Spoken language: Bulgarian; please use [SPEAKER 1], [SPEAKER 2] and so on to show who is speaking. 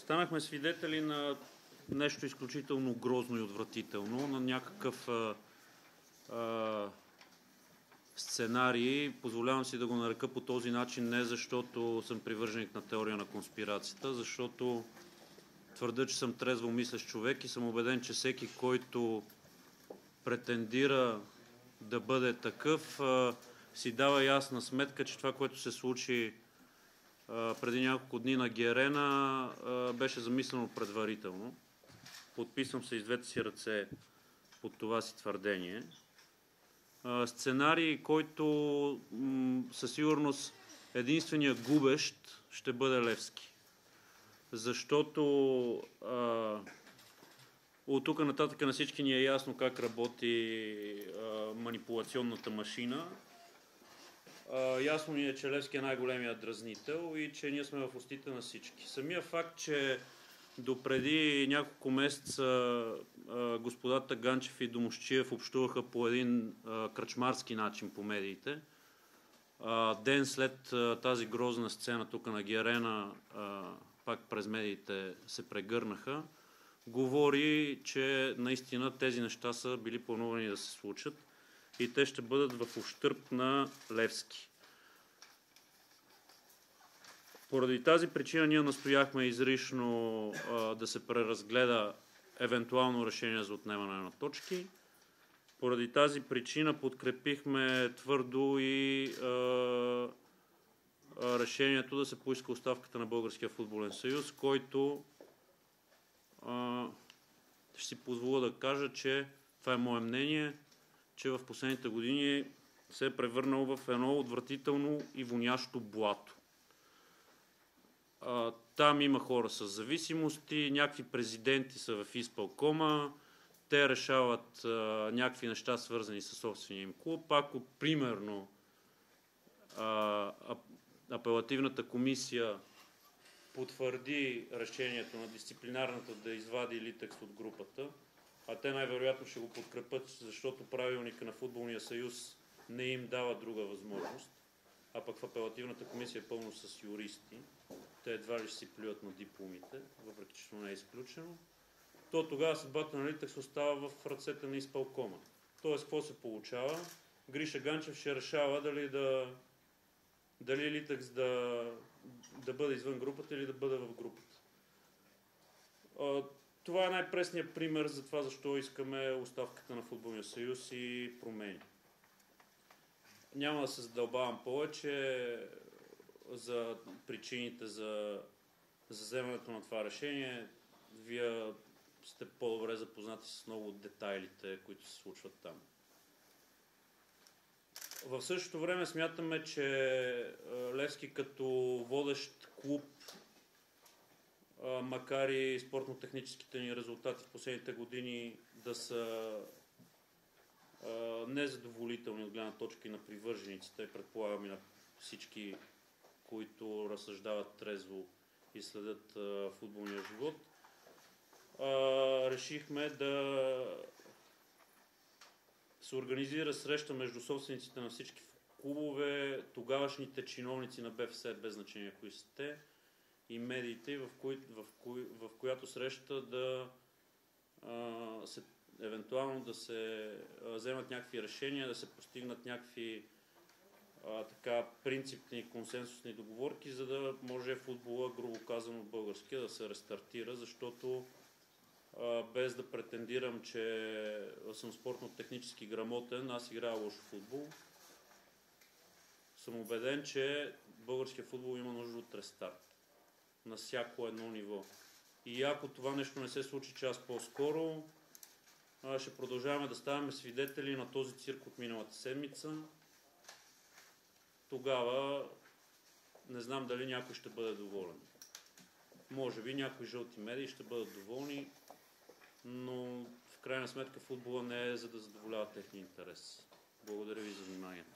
[SPEAKER 1] станахме свидетели на нещо изключително грозно и отвратително, на някакъв а, а, сценарий. Позволявам си да го нарека по този начин не защото съм привърженик на теория на конспирацията, защото твърда, че съм трезво мислещ човек и съм убеден, че всеки, който претендира да бъде такъв, си дава ясна сметка, че това, което се случи преди няколко дни на Герена, беше замислено предварително. Подписвам се из двете си ръце под това си твърдение. Сценарий, който със сигурност единствения губещ ще бъде Левски. Защото от тук нататък на всички ни е ясно как работи манипулационната машина. Ясно ни е, че Левски е най-големият дразнител и че ние сме в устите на всички. Самия факт, че до преди няколко месеца господата Ганчев и Домощиев общуваха по един кръчмарски начин по медиите. Ден след тази грозна сцена тук на Герена, пак през медиите се прегърнаха, говори, че наистина тези неща са били планувани да се случат и те ще бъдат в ущърп на Левски. Поради тази причина ние настояхме изрично а, да се преразгледа евентуално решение за отнемане на точки. Поради тази причина подкрепихме твърдо и а, решението да се поиска оставката на Българския футболен съюз, който ще си позволя да кажа, че това е мое мнение, че в последните години се е превърнал в едно отвратително и вонящо блато. Там има хора с зависимости, някакви президенти са в изпълкома, те решават а, някакви неща свързани с собствения им клуб. Ако примерно а, апелативната комисия потвърди решението на дисциплинарната да извади Литекс от групата, а те най-вероятно ще го подкрепят, защото правилника на Футболния съюз не им дава друга възможност, а пък в апелативната комисия е пълно с юристи, те едва ли ще си плюят на дипломите, въпреки че не е изключено, то тогава съдбата на Литекс остава в ръцете на изпълкома. Тоест, какво се получава? Гриша Ганчев ще решава дали да дали Литекс да, да бъде извън групата или да бъде в групата. Това е най-пресният пример за това, защо искаме оставката на Футболния съюз и промени. Няма да се задълбавам повече за причините за, за вземането на това решение. Вие сте по-добре запознати с много от детайлите, които се случват там. В същото време смятаме, че Левски като водещ клуб, макар и спортно-техническите ни резултати в последните години да са незадоволителни от гледна точка и на привържениците, предполагам и на всички които разсъждават трезво и следят футболния живот, решихме да се организира среща между собствениците на всички клубове, тогавашните чиновници на БФС, без значение кои сте, те, и медиите, в, кои, в, кои, в която среща да а, се, евентуално да се а, вземат някакви решения, да се постигнат някакви а, така, принципни консенсусни договорки, за да може футбола, грубо казано българския, да се рестартира, защото а, без да претендирам, че съм спортно-технически грамотен, аз играя лошо футбол, съм убеден, че българския футбол има нужда от рестарт на всяко едно ниво. И ако това нещо не се случи час по-скоро, ще продължаваме да ставаме свидетели на този цирк от миналата седмица, тогава не знам дали някой ще бъде доволен. Може би някои жълти медии ще бъдат доволни, но в крайна сметка футбола не е за да задоволява техния интерес. Благодаря ви за вниманието.